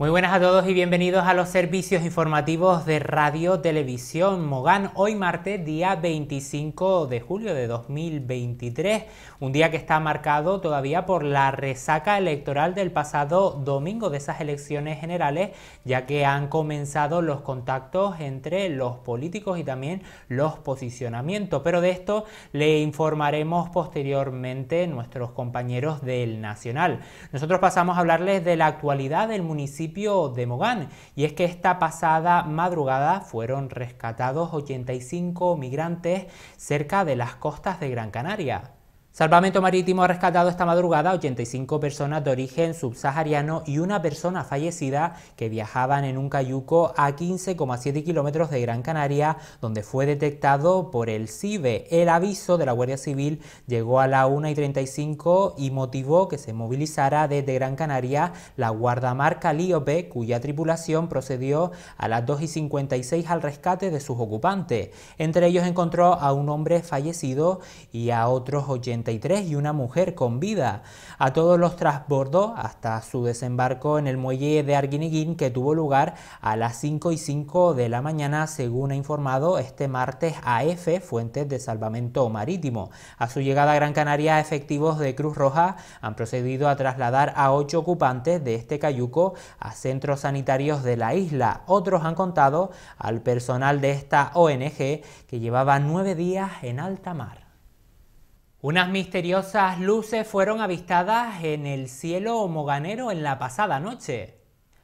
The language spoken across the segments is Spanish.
Muy buenas a todos y bienvenidos a los servicios informativos de Radio Televisión Mogán. Hoy martes, día 25 de julio de 2023, un día que está marcado todavía por la resaca electoral del pasado domingo de esas elecciones generales, ya que han comenzado los contactos entre los políticos y también los posicionamientos. Pero de esto le informaremos posteriormente nuestros compañeros del Nacional. Nosotros pasamos a hablarles de la actualidad del municipio de Mogán. Y es que esta pasada madrugada fueron rescatados 85 migrantes cerca de las costas de Gran Canaria. Salvamento Marítimo ha rescatado esta madrugada 85 personas de origen subsahariano y una persona fallecida que viajaban en un cayuco a 15,7 kilómetros de Gran Canaria, donde fue detectado por el CIBE. El aviso de la Guardia Civil llegó a la 1 y 35 y motivó que se movilizara desde Gran Canaria la guardamar Calíope, cuya tripulación procedió a las 2 y 56 al rescate de sus ocupantes. Entre ellos encontró a un hombre fallecido y a otros 80 y una mujer con vida. A todos los transbordó hasta su desembarco en el muelle de Arguineguín que tuvo lugar a las 5 y 5 de la mañana según ha informado este martes AF, Fuentes de Salvamento Marítimo. A su llegada a Gran Canaria, efectivos de Cruz Roja han procedido a trasladar a ocho ocupantes de este cayuco a centros sanitarios de la isla. Otros han contado al personal de esta ONG que llevaba nueve días en alta mar. Unas misteriosas luces fueron avistadas en el cielo moganero en la pasada noche.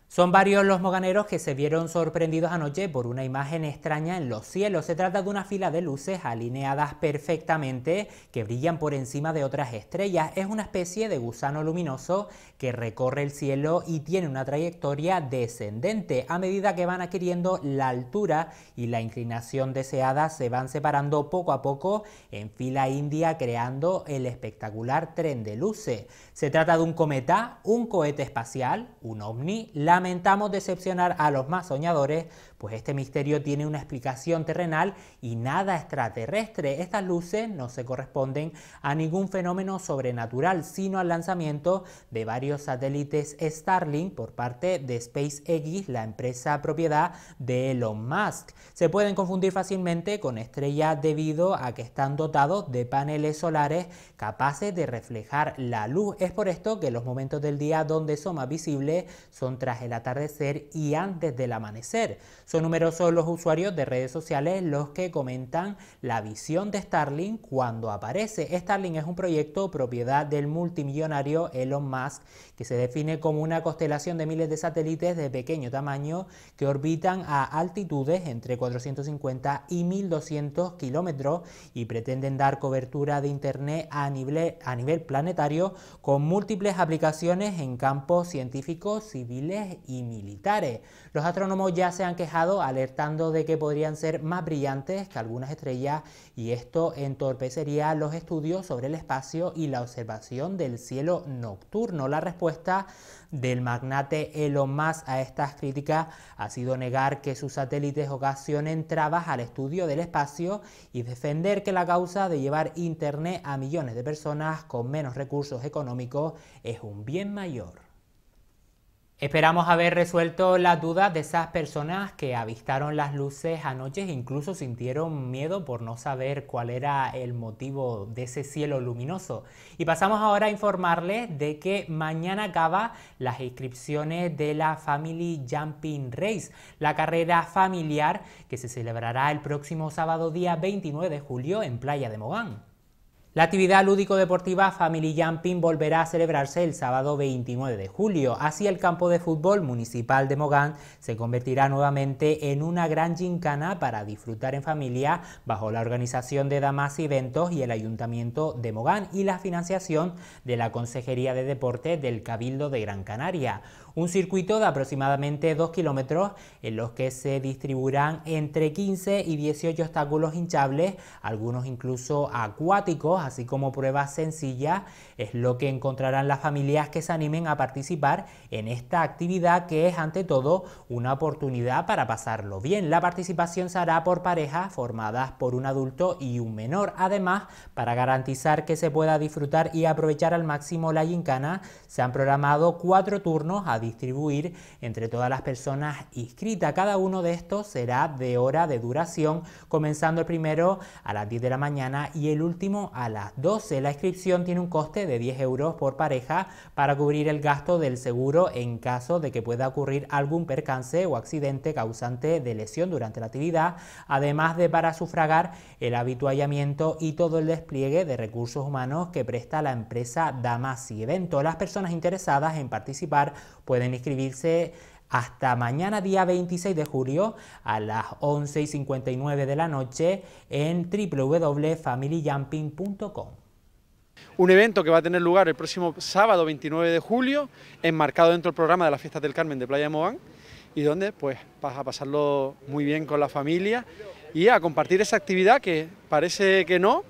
Son varios los moganeros que se vieron sorprendidos anoche por una imagen extraña en los cielos. Se trata de una fila de luces alineadas perfectamente que brillan por encima de otras estrellas. Es una especie de gusano luminoso que recorre el cielo y tiene una trayectoria descendente. A medida que van adquiriendo la altura y la inclinación deseada, se van separando poco a poco en fila india creando el espectacular tren de luces. Se trata de un cometa, un cohete espacial, un ovni, la Lamentamos decepcionar a los más soñadores, pues este misterio tiene una explicación terrenal y nada extraterrestre. Estas luces no se corresponden a ningún fenómeno sobrenatural, sino al lanzamiento de varios satélites Starlink por parte de SpaceX, la empresa propiedad de Elon Musk. Se pueden confundir fácilmente con estrellas debido a que están dotados de paneles solares capaces de reflejar la luz. Es por esto que los momentos del día donde son más visibles son tras el atardecer y antes del amanecer. Son numerosos los usuarios de redes sociales los que comentan la visión de Starlink cuando aparece. Starlink es un proyecto propiedad del multimillonario Elon Musk que se define como una constelación de miles de satélites de pequeño tamaño que orbitan a altitudes entre 450 y 1200 kilómetros y pretenden dar cobertura de Internet a nivel, a nivel planetario con múltiples aplicaciones en campos científicos, civiles y militares. Los astrónomos ya se han quejado alertando de que podrían ser más brillantes que algunas estrellas y esto entorpecería los estudios sobre el espacio y la observación del cielo nocturno. La respuesta del magnate Elon Musk a estas críticas ha sido negar que sus satélites ocasionen trabas al estudio del espacio y defender que la causa de llevar Internet a millones de personas con menos recursos económicos es un bien mayor. Esperamos haber resuelto las dudas de esas personas que avistaron las luces anoche e incluso sintieron miedo por no saber cuál era el motivo de ese cielo luminoso. Y pasamos ahora a informarles de que mañana acaba las inscripciones de la Family Jumping Race, la carrera familiar que se celebrará el próximo sábado día 29 de julio en Playa de Mogán. La actividad lúdico-deportiva Family Jumping volverá a celebrarse el sábado 29 de julio. Así el campo de fútbol municipal de Mogán se convertirá nuevamente en una gran gincana para disfrutar en familia bajo la organización de Damas y Eventos y el Ayuntamiento de Mogán y la financiación de la Consejería de Deportes del Cabildo de Gran Canaria un circuito de aproximadamente 2 kilómetros en los que se distribuirán entre 15 y 18 obstáculos hinchables, algunos incluso acuáticos, así como pruebas sencillas, es lo que encontrarán las familias que se animen a participar en esta actividad que es ante todo una oportunidad para pasarlo bien. La participación se hará por parejas formadas por un adulto y un menor. Además, para garantizar que se pueda disfrutar y aprovechar al máximo la gincana, se han programado cuatro turnos a distribuir entre todas las personas inscritas. Cada uno de estos será de hora de duración, comenzando el primero a las 10 de la mañana y el último a las 12. La inscripción tiene un coste de 10 euros por pareja para cubrir el gasto del seguro en caso de que pueda ocurrir algún percance o accidente causante de lesión durante la actividad, además de para sufragar el habituallamiento y todo el despliegue de recursos humanos que presta la empresa Damas y Evento. Las personas interesadas en participar pueden inscribirse hasta mañana día 26 de julio a las 11 y 59 de la noche en www.familyjumping.com. Un evento que va a tener lugar el próximo sábado 29 de julio, enmarcado dentro del programa de las fiestas del Carmen de Playa de Mogán, y donde pues vas a pasarlo muy bien con la familia y a compartir esa actividad que parece que no,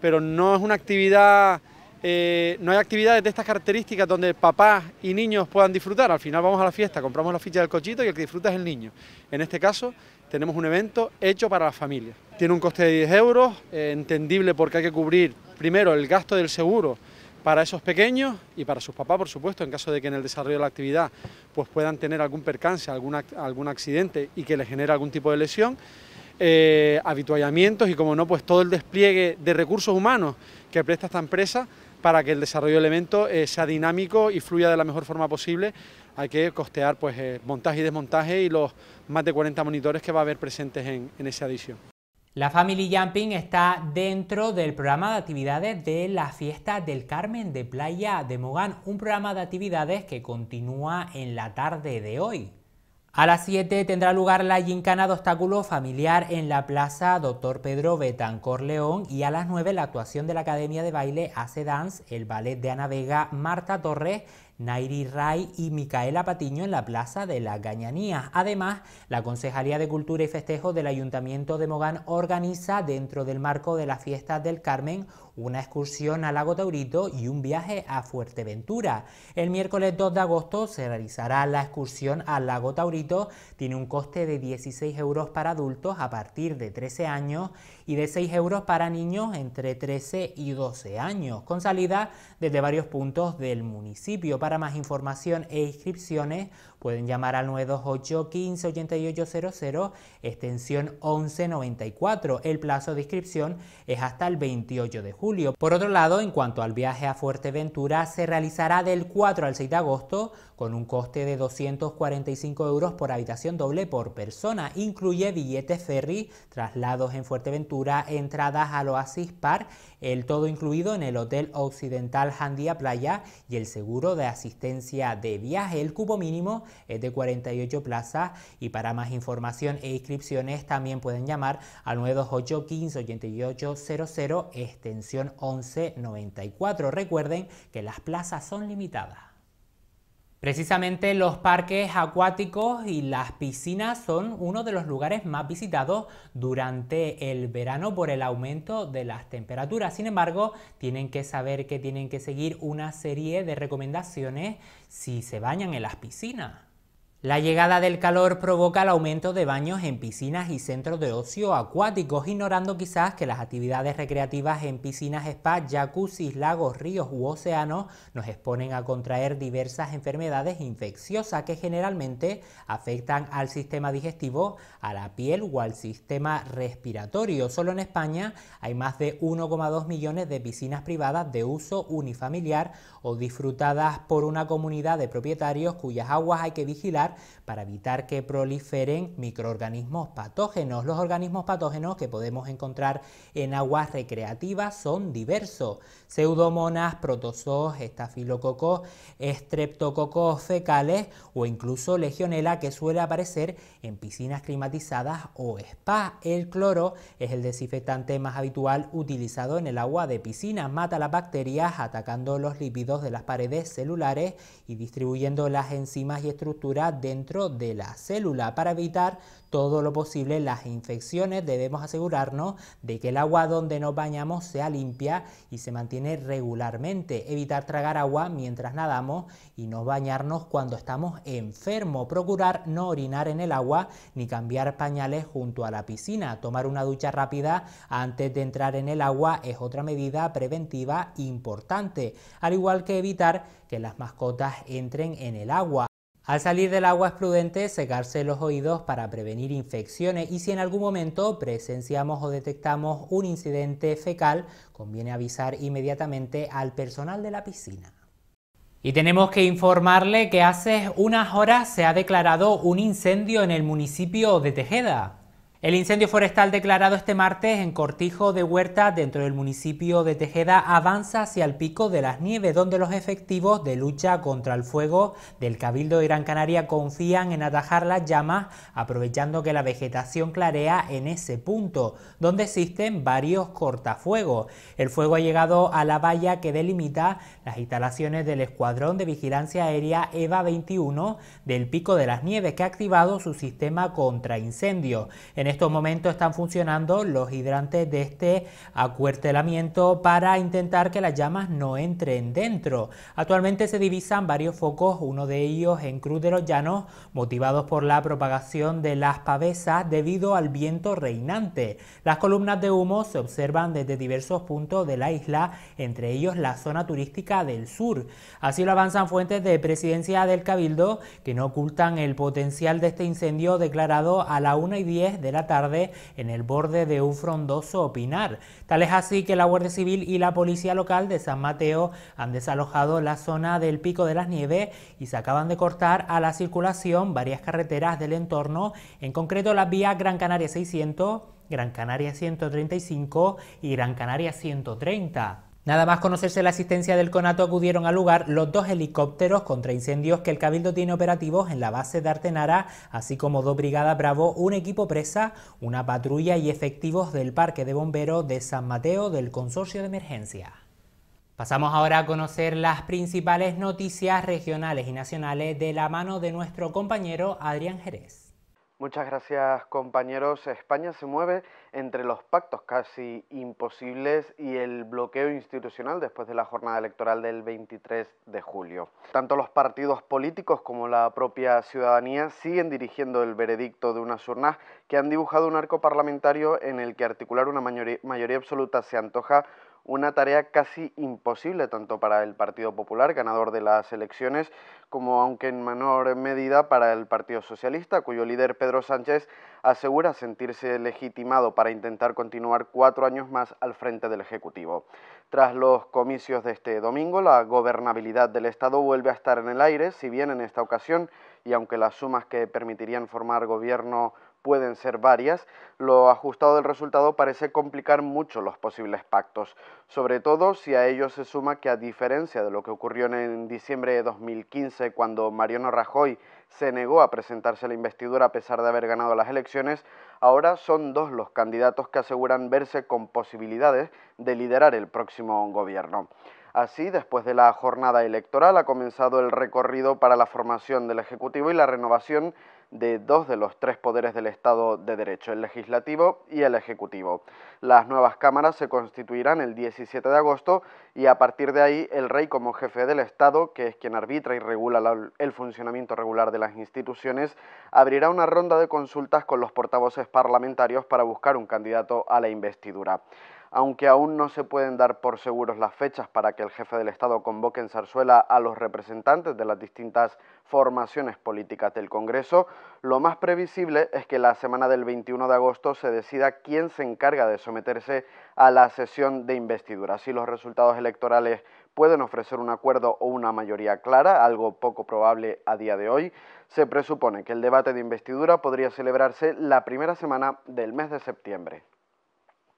pero no es una actividad eh, no hay actividades de estas características donde papás y niños puedan disfrutar. Al final vamos a la fiesta, compramos la ficha del cochito y el que disfruta es el niño. En este caso tenemos un evento hecho para la familia. Tiene un coste de 10 euros, eh, entendible porque hay que cubrir primero el gasto del seguro para esos pequeños y para sus papás, por supuesto, en caso de que en el desarrollo de la actividad pues puedan tener algún percance, algún, algún accidente y que les genere algún tipo de lesión. Eh, habituallamientos y, como no, pues todo el despliegue de recursos humanos que presta esta empresa para que el desarrollo del evento eh, sea dinámico y fluya de la mejor forma posible. Hay que costear pues, eh, montaje y desmontaje y los más de 40 monitores que va a haber presentes en, en esa edición. La Family Jumping está dentro del programa de actividades de la Fiesta del Carmen de Playa de Mogán, un programa de actividades que continúa en la tarde de hoy. A las 7 tendrá lugar la gincana de obstáculos familiar en la Plaza Dr. Pedro Betancor León y a las 9 la actuación de la Academia de Baile Ace Dance, el ballet de Ana Vega, Marta Torres Nairi Ray y Micaela Patiño en la Plaza de la Gañanía. Además, la Concejalía de Cultura y Festejos del Ayuntamiento de Mogán organiza, dentro del marco de las fiestas del Carmen, una excursión al lago Taurito y un viaje a Fuerteventura. El miércoles 2 de agosto se realizará la excursión al lago Taurito. Tiene un coste de 16 euros para adultos a partir de 13 años y de 6 euros para niños entre 13 y 12 años, con salida desde varios puntos del municipio. Para más información e inscripciones pueden llamar al 928 15 8800 extensión 1194. El plazo de inscripción es hasta el 28 de julio. Por otro lado, en cuanto al viaje a Fuerteventura, se realizará del 4 al 6 de agosto con un coste de 245 euros por habitación doble por persona. Incluye billetes ferry, traslados en Fuerteventura, entradas al Oasis Park, el todo incluido en el Hotel Occidental Jandía Playa y el seguro de asistencia de viaje. El cupo mínimo es de 48 plazas y para más información e inscripciones también pueden llamar al 928 15 88 00 extensión 1194. Recuerden que las plazas son limitadas. Precisamente los parques acuáticos y las piscinas son uno de los lugares más visitados durante el verano por el aumento de las temperaturas. Sin embargo, tienen que saber que tienen que seguir una serie de recomendaciones si se bañan en las piscinas. La llegada del calor provoca el aumento de baños en piscinas y centros de ocio acuáticos, ignorando quizás que las actividades recreativas en piscinas, spa, jacuzzis, lagos, ríos u océanos nos exponen a contraer diversas enfermedades infecciosas que generalmente afectan al sistema digestivo, a la piel o al sistema respiratorio. Solo en España hay más de 1,2 millones de piscinas privadas de uso unifamiliar o disfrutadas por una comunidad de propietarios cuyas aguas hay que vigilar para evitar que proliferen microorganismos patógenos. Los organismos patógenos que podemos encontrar en aguas recreativas son diversos. Pseudomonas, protozoos, estafilococos, estreptococos fecales o incluso legionela que suele aparecer en piscinas climatizadas o spa. El cloro es el desinfectante más habitual utilizado en el agua de piscina. Mata las bacterias atacando los lípidos de las paredes celulares y distribuyendo las enzimas y estructuras dentro de la célula. Para evitar todo lo posible las infecciones debemos asegurarnos de que el agua donde nos bañamos sea limpia y se mantiene regularmente. Evitar tragar agua mientras nadamos y no bañarnos cuando estamos enfermos. Procurar no orinar en el agua ni cambiar pañales junto a la piscina. Tomar una ducha rápida antes de entrar en el agua es otra medida preventiva importante, al igual que evitar que las mascotas entren en el agua. Al salir del agua es prudente secarse los oídos para prevenir infecciones y si en algún momento presenciamos o detectamos un incidente fecal, conviene avisar inmediatamente al personal de la piscina. Y tenemos que informarle que hace unas horas se ha declarado un incendio en el municipio de Tejeda. El incendio forestal declarado este martes en Cortijo de Huerta, dentro del municipio de Tejeda, avanza hacia el pico de las nieves, donde los efectivos de lucha contra el fuego del Cabildo de Gran Canaria confían en atajar las llamas, aprovechando que la vegetación clarea en ese punto, donde existen varios cortafuegos. El fuego ha llegado a la valla que delimita las instalaciones del Escuadrón de Vigilancia Aérea EVA 21 del Pico de las Nieves, que ha activado su sistema contra incendio estos momentos están funcionando los hidrantes de este acuartelamiento para intentar que las llamas no entren dentro. Actualmente se divisan varios focos, uno de ellos en Cruz de los Llanos, motivados por la propagación de las pavesas debido al viento reinante. Las columnas de humo se observan desde diversos puntos de la isla, entre ellos la zona turística del sur. Así lo avanzan fuentes de presidencia del Cabildo que no ocultan el potencial de este incendio declarado a la 1 y 10 de la tarde en el borde de un frondoso pinar. Tal es así que la Guardia Civil y la Policía Local de San Mateo han desalojado la zona del Pico de las Nieves y se acaban de cortar a la circulación varias carreteras del entorno, en concreto las vías Gran Canaria 600, Gran Canaria 135 y Gran Canaria 130. Nada más conocerse la asistencia del conato acudieron al lugar los dos helicópteros contra incendios que el Cabildo tiene operativos en la base de Artenara, así como dos brigadas Bravo, un equipo presa, una patrulla y efectivos del Parque de Bomberos de San Mateo del Consorcio de Emergencia. Pasamos ahora a conocer las principales noticias regionales y nacionales de la mano de nuestro compañero Adrián Jerez. Muchas gracias compañeros. España se mueve entre los pactos casi imposibles y el bloqueo institucional después de la jornada electoral del 23 de julio. Tanto los partidos políticos como la propia ciudadanía siguen dirigiendo el veredicto de unas urnas que han dibujado un arco parlamentario en el que articular una mayoría, mayoría absoluta se antoja una tarea casi imposible tanto para el Partido Popular, ganador de las elecciones, como aunque en menor medida para el Partido Socialista, cuyo líder Pedro Sánchez asegura sentirse legitimado para intentar continuar cuatro años más al frente del Ejecutivo. Tras los comicios de este domingo, la gobernabilidad del Estado vuelve a estar en el aire, si bien en esta ocasión, y aunque las sumas que permitirían formar gobierno pueden ser varias, lo ajustado del resultado parece complicar mucho los posibles pactos, sobre todo si a ello se suma que a diferencia de lo que ocurrió en diciembre de 2015 cuando Mariano Rajoy se negó a presentarse a la investidura a pesar de haber ganado las elecciones, ahora son dos los candidatos que aseguran verse con posibilidades de liderar el próximo gobierno. Así, después de la jornada electoral, ha comenzado el recorrido para la formación del Ejecutivo y la renovación de dos de los tres poderes del Estado de Derecho, el legislativo y el ejecutivo. Las nuevas cámaras se constituirán el 17 de agosto y a partir de ahí el rey como jefe del Estado, que es quien arbitra y regula el funcionamiento regular de las instituciones, abrirá una ronda de consultas con los portavoces parlamentarios para buscar un candidato a la investidura aunque aún no se pueden dar por seguros las fechas para que el jefe del Estado convoque en Zarzuela a los representantes de las distintas formaciones políticas del Congreso, lo más previsible es que la semana del 21 de agosto se decida quién se encarga de someterse a la sesión de investidura. Si los resultados electorales pueden ofrecer un acuerdo o una mayoría clara, algo poco probable a día de hoy, se presupone que el debate de investidura podría celebrarse la primera semana del mes de septiembre.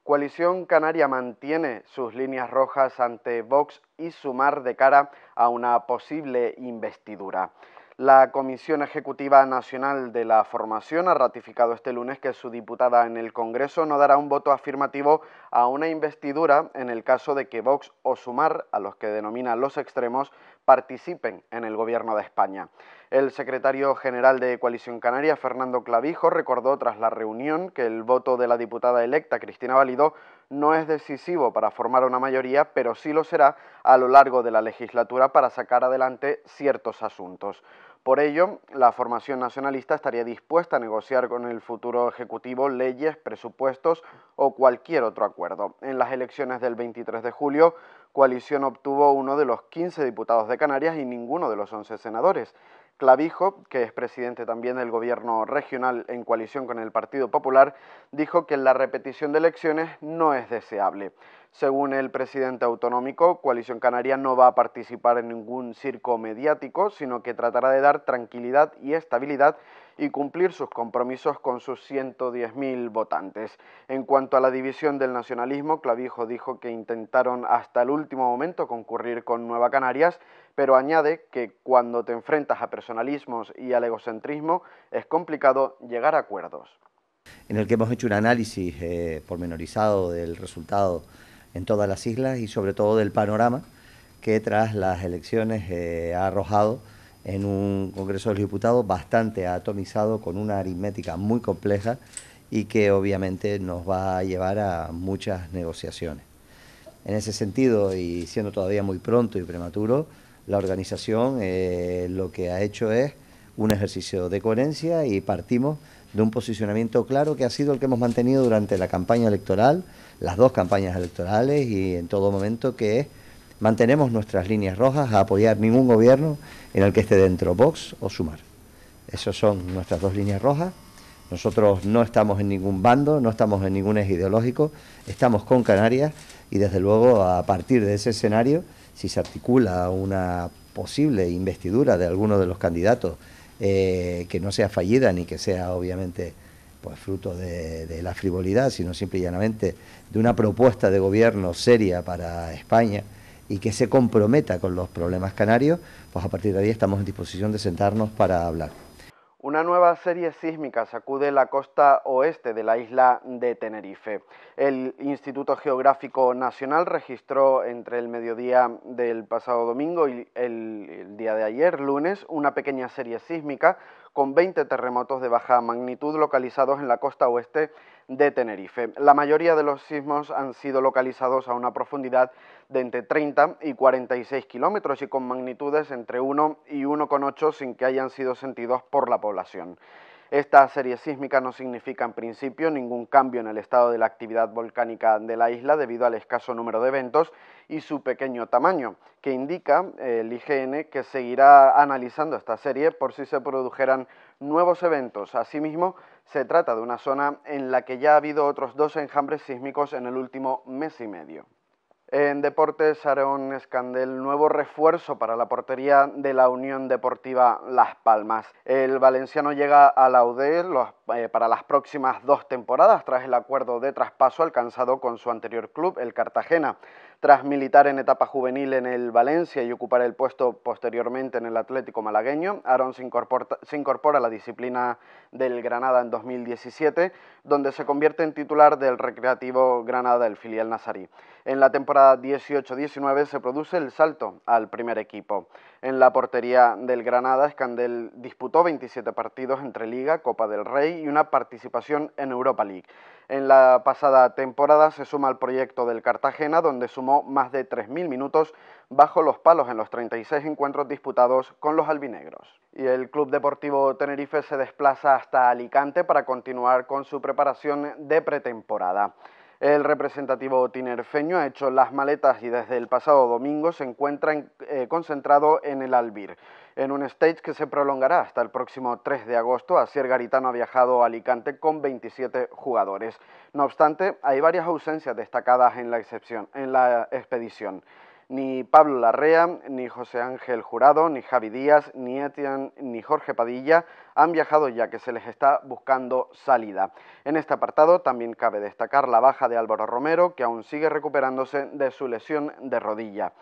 Coalición Canaria mantiene sus líneas rojas ante Vox y Sumar de cara a una posible investidura. La Comisión Ejecutiva Nacional de la Formación ha ratificado este lunes que su diputada en el Congreso no dará un voto afirmativo a una investidura en el caso de que Vox o Sumar, a los que denominan los extremos, participen en el Gobierno de España. El secretario general de Coalición Canaria, Fernando Clavijo, recordó tras la reunión que el voto de la diputada electa Cristina Valido no es decisivo para formar una mayoría, pero sí lo será a lo largo de la legislatura para sacar adelante ciertos asuntos. Por ello, la formación nacionalista estaría dispuesta a negociar con el futuro Ejecutivo leyes, presupuestos o cualquier otro acuerdo. En las elecciones del 23 de julio, Coalición obtuvo uno de los 15 diputados de Canarias y ninguno de los 11 senadores. Clavijo, que es presidente también del gobierno regional en coalición con el Partido Popular, dijo que la repetición de elecciones no es deseable. Según el presidente autonómico, Coalición Canaria no va a participar en ningún circo mediático, sino que tratará de dar tranquilidad y estabilidad y cumplir sus compromisos con sus 110.000 votantes. En cuanto a la división del nacionalismo, Clavijo dijo que intentaron hasta el último momento concurrir con Nueva Canarias, pero añade que cuando te enfrentas a personalismos y al egocentrismo es complicado llegar a acuerdos. En el que hemos hecho un análisis eh, pormenorizado del resultado en todas las islas y sobre todo del panorama que tras las elecciones eh, ha arrojado en un Congreso de los Diputados bastante atomizado, con una aritmética muy compleja y que obviamente nos va a llevar a muchas negociaciones. En ese sentido, y siendo todavía muy pronto y prematuro, la organización eh, lo que ha hecho es un ejercicio de coherencia y partimos de un posicionamiento claro que ha sido el que hemos mantenido durante la campaña electoral, las dos campañas electorales y en todo momento que es mantenemos nuestras líneas rojas a apoyar ningún gobierno en el que esté dentro Vox o Sumar. Esas son nuestras dos líneas rojas. Nosotros no estamos en ningún bando, no estamos en ningún eje ideológico, estamos con Canarias y desde luego a partir de ese escenario, si se articula una posible investidura de alguno de los candidatos eh, que no sea fallida ni que sea obviamente pues fruto de, la frivolidad, sino simple y llanamente de una propuesta de gobierno seria para España y que se comprometa con los problemas canarios, pues a partir de ahí estamos en disposición de sentarnos para hablar. Una nueva serie sísmica sacude la costa oeste de la isla de Tenerife. El Instituto Geográfico Nacional registró entre el mediodía del pasado domingo y el, día de ayer, lunes, una pequeña serie sísmica con 20 terremotos de baja magnitud localizados en la costa oeste de Tenerife. La mayoría de los sismos han sido localizados a una profundidad de entre 30 y 46 kilómetros y con magnitudes entre 1 y 1,8 sin que hayan sido sentidos por la población. Esta serie sísmica no significa en principio ningún cambio en el estado de la actividad volcánica de la isla debido al escaso número de eventos y su pequeño tamaño, que indica eh, el IGN que seguirá analizando esta serie por si se produjeran nuevos eventos. Asimismo, se trata de una zona en la que ya ha habido otros dos enjambres sísmicos en el último mes y medio. En deportes, Aaron Escandel, nuevo refuerzo para la portería de la Unión Deportiva Las Palmas. El valenciano llega a la UDE eh, para las próximas dos temporadas tras el acuerdo de traspaso alcanzado con su anterior club, el Cartagena. Tras militar en etapa juvenil en el Valencia y ocupar el puesto posteriormente en el Atlético Malagueño, Aaron se incorpora, a la disciplina del Granada en 2017, donde se convierte en titular del Recreativo Granada, el filial nazarí. En la temporada 18-19 se produce el salto al primer equipo. En la portería del Granada, Escandel disputó 27 partidos entre Liga, Copa del Rey y una participación en Europa League. En la pasada temporada se suma al proyecto del Cartagena, donde sumó más de 3.000 minutos bajo los palos en los 36 encuentros disputados con los albinegros. Y el Club Deportivo Tenerife se desplaza hasta Alicante para continuar con su preparación de pretemporada. El representativo tinerfeño ha hecho las maletas y desde el pasado domingo se encuentra eh, concentrado en el Albir, en un stage que se prolongará hasta el próximo 3 de agosto. Asier Garitano ha viajado a Alicante con 27 jugadores. No obstante, hay varias ausencias destacadas en la, expedición. Ni Pablo Larrea, ni José Ángel Jurado, ni Javi Díaz, ni Etienne, ni Jorge Padilla han viajado ya que se les está buscando salida. En este apartado también cabe destacar la baja de Álvaro Romero, que aún sigue recuperándose de su lesión de rodilla.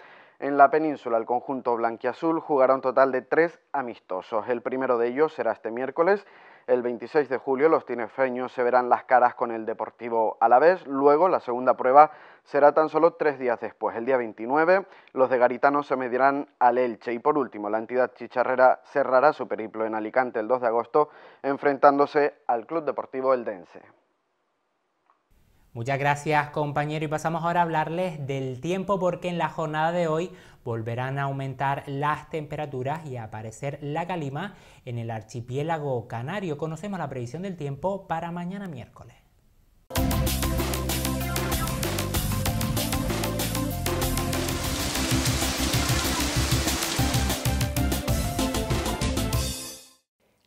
En la península, el conjunto blanquiazul jugará un total de tres amistosos. El primero de ellos será este miércoles. El 26 de julio los tinefeños se verán las caras con el Deportivo Alavés. Luego, la segunda prueba será tan solo tres días después. El día 29, los de Garitano se medirán al Elche. Y por último, la entidad chicharrera cerrará su periplo en Alicante el 2 de agosto, enfrentándose al Club Deportivo Eldense. Muchas gracias compañero y pasamos ahora a hablarles del tiempo porque en la jornada de hoy volverán a aumentar las temperaturas y a aparecer la calima en el archipiélago canario. Conocemos la previsión del tiempo para mañana miércoles.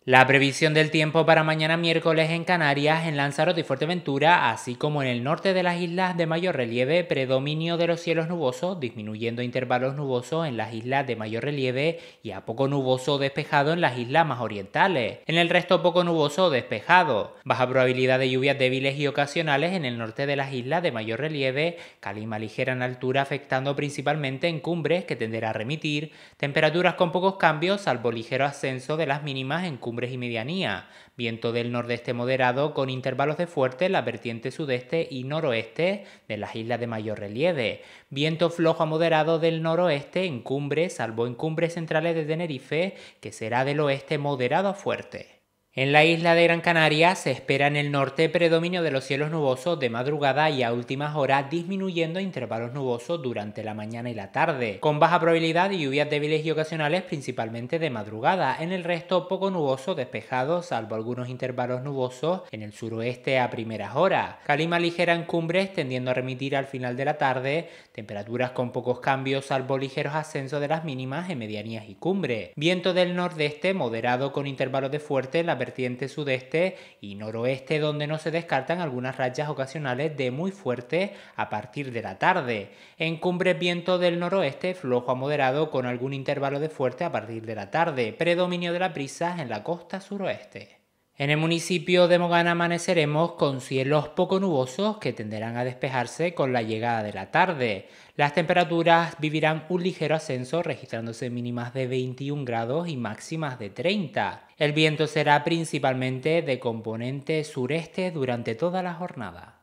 La previsión del tiempo para mañana miércoles en Canarias, en Lanzarote y Fuerteventura, así como en el norte de las islas de mayor relieve, predominio de los cielos nubosos, disminuyendo intervalos nubosos en las islas de mayor relieve y a poco nuboso despejado en las islas más orientales. En el resto poco nuboso despejado. Baja probabilidad de lluvias débiles y ocasionales en el norte de las islas de mayor relieve, calima ligera en altura afectando principalmente en cumbres que tenderá a remitir, temperaturas con pocos cambios salvo ligero ascenso de las mínimas en cumbres y medianía, viento del nordeste moderado con intervalos de fuerte en la vertiente sudeste y noroeste de las islas de mayor relieve, viento flojo a moderado del noroeste en cumbres, salvo en cumbres centrales de Tenerife, que será del oeste moderado a fuerte. En la isla de Gran Canaria se espera en el norte predominio de los cielos nubosos de madrugada y a últimas horas disminuyendo intervalos nubosos durante la mañana y la tarde, con baja probabilidad de lluvias débiles y ocasionales principalmente de madrugada. En el resto poco nuboso despejado, salvo algunos intervalos nubosos en el suroeste a primeras horas. Calima ligera en cumbres tendiendo a remitir al final de la tarde, temperaturas con pocos cambios salvo ligeros ascensos de las mínimas en medianías y cumbre. Viento del nordeste moderado con intervalos de fuerte la vertiente sudeste y noroeste donde no se descartan algunas rayas ocasionales de muy fuerte a partir de la tarde. En cumbres viento del noroeste flojo a moderado con algún intervalo de fuerte a partir de la tarde. Predominio de la brisa en la costa suroeste. En el municipio de Mogán amaneceremos con cielos poco nubosos que tenderán a despejarse con la llegada de la tarde. Las temperaturas vivirán un ligero ascenso registrándose mínimas de 21 grados y máximas de 30. El viento será principalmente de componente sureste durante toda la jornada.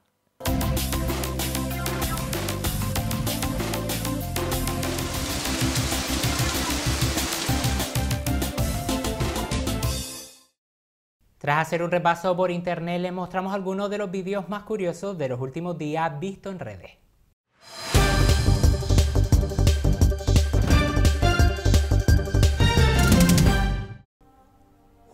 Tras hacer un repaso por internet, les mostramos algunos de los vídeos más curiosos de los últimos días vistos en redes.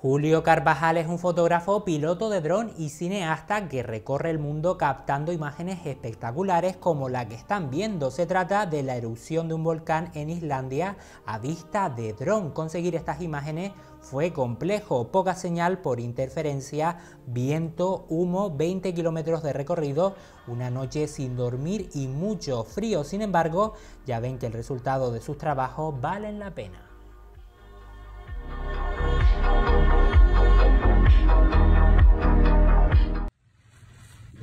Julio Carvajal es un fotógrafo, piloto de dron y cineasta que recorre el mundo captando imágenes espectaculares como la que están viendo. Se trata de la erupción de un volcán en Islandia a vista de dron. Conseguir estas imágenes fue complejo, poca señal por interferencia, viento, humo, 20 kilómetros de recorrido, una noche sin dormir y mucho frío. Sin embargo, ya ven que el resultado de sus trabajos valen la pena.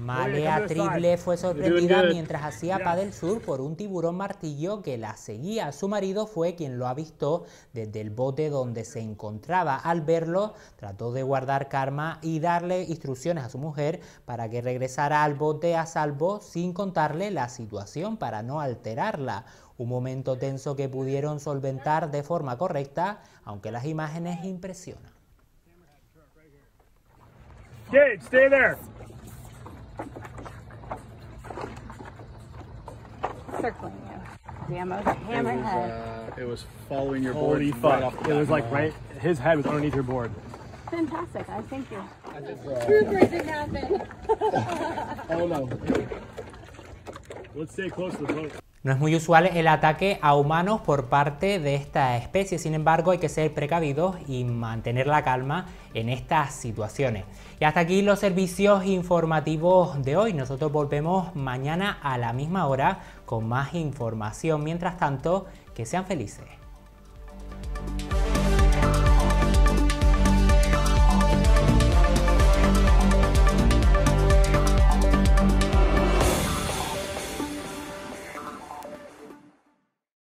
Malea Triple fue sorprendida mientras hacía del sur por un tiburón martillo que la seguía. Su marido fue quien lo avistó desde el bote donde se encontraba. Al verlo, trató de guardar karma y darle instrucciones a su mujer para que regresara al bote a salvo sin contarle la situación para no alterarla. Un momento tenso que pudieron solventar de forma correcta, aunque las imágenes impresionan. circling you. Damn, it you. a hammerhead. It was, uh, it was following your board. Holy fuck. Right it was like right, his head was underneath your board. Fantastic, I thank you. Truth racing happened. oh no. Let's stay close to the boat. No es muy usual el ataque a humanos por parte de esta especie, sin embargo hay que ser precavidos y mantener la calma en estas situaciones. Y hasta aquí los servicios informativos de hoy. Nosotros volvemos mañana a la misma hora con más información. Mientras tanto, que sean felices.